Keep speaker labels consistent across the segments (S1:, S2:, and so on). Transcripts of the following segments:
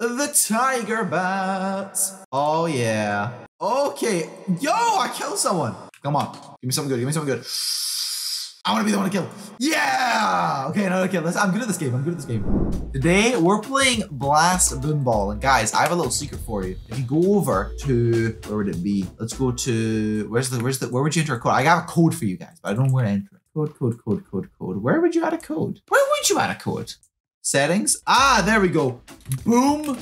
S1: The tiger bat. Oh, yeah. Okay. Yo, I killed someone. Come on. Give me something good. Give me something good. I want to be the one to kill. Yeah. Okay, another kill. I'm good at this game. I'm good at this game. Today, we're playing Blast Boomball. And guys, I have a little secret for you. If you go over to, where would it be? Let's go to, where's the, where's the, where would you enter a code? I have a code for you guys, but I don't know where to enter it. Code, code, code, code, code. Where would you add a code? Where would you add a code? Settings. Ah, there we go. Boom,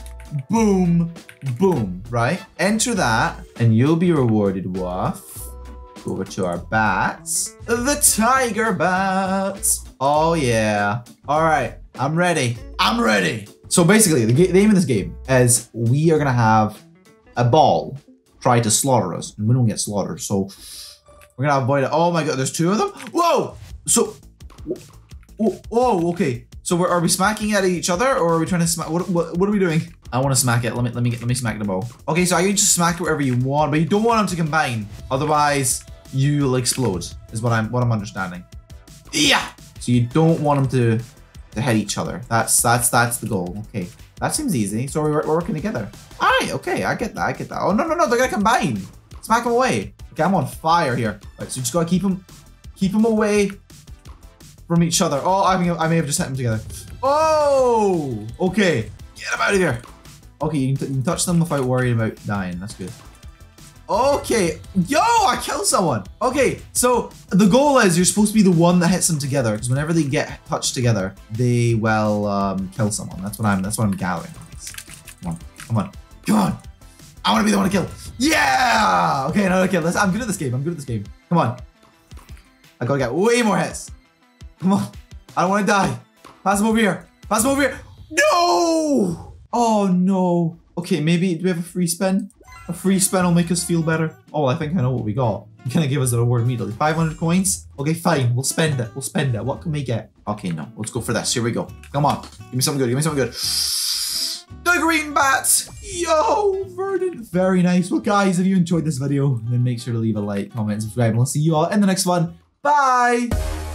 S1: boom, boom, right? Enter that and you'll be rewarded with over to our bats. The tiger bats. Oh yeah. All right, I'm ready. I'm ready. So basically, the, the aim of this game is we are gonna have a ball try to slaughter us, and we don't get slaughtered. So we're gonna avoid it. Oh my god, there's two of them. Whoa. So. Oh okay. So are we smacking at each other, or are we trying to smack? What, what, what are we doing? I want to smack it. Let me let me get let me smack the ball. Okay, so I can just smack it wherever you want, but you don't want them to combine. Otherwise, you'll explode. Is what I'm what I'm understanding. Yeah. So you don't want them to to hit each other. That's that's that's the goal. Okay, that seems easy. So we're, we're working together. All right. Okay, I get that. I get that. Oh no no no! They're gonna combine. Smack them away. Okay, I'm on fire here. All right, so you just gotta keep them keep them away from each other. Oh, I may, I may have just hit them together. Oh, okay. Get them out of here. Okay, you can, you can touch them without worrying about dying. That's good. Okay. Yo, I killed someone. Okay, so the goal is you're supposed to be the one that hits them together because whenever they get touched together, they will um, kill someone. That's what I'm. That's what I'm gathering. Come on, come on, come on. I want to be the one to kill. Yeah. Okay, kill. Let's, I'm good at this game. I'm good at this game. Come on. I gotta get way more hits. Come on. I don't want to die. Pass him over here. Pass him over here. No! Oh, no. Okay, maybe do we have a free spin? A free spin will make us feel better. Oh, I think I know what we got. You're gonna give us a reward immediately. 500 coins? Okay, fine. We'll spend it. We'll spend it. What can we get? Okay, no. Let's go for this. Here we go. Come on. Give me something good. Give me something good. The green bats! Yo, Vernon. Very nice. Well, guys, if you enjoyed this video, then make sure to leave a like, comment, subscribe, and we'll see you all in the next one. Bye!